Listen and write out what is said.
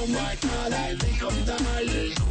con guacala y con tamal.